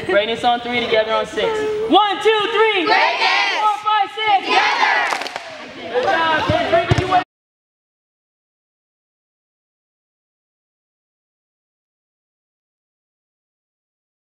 Greatness on three, together on six. One, two, three. Greatness!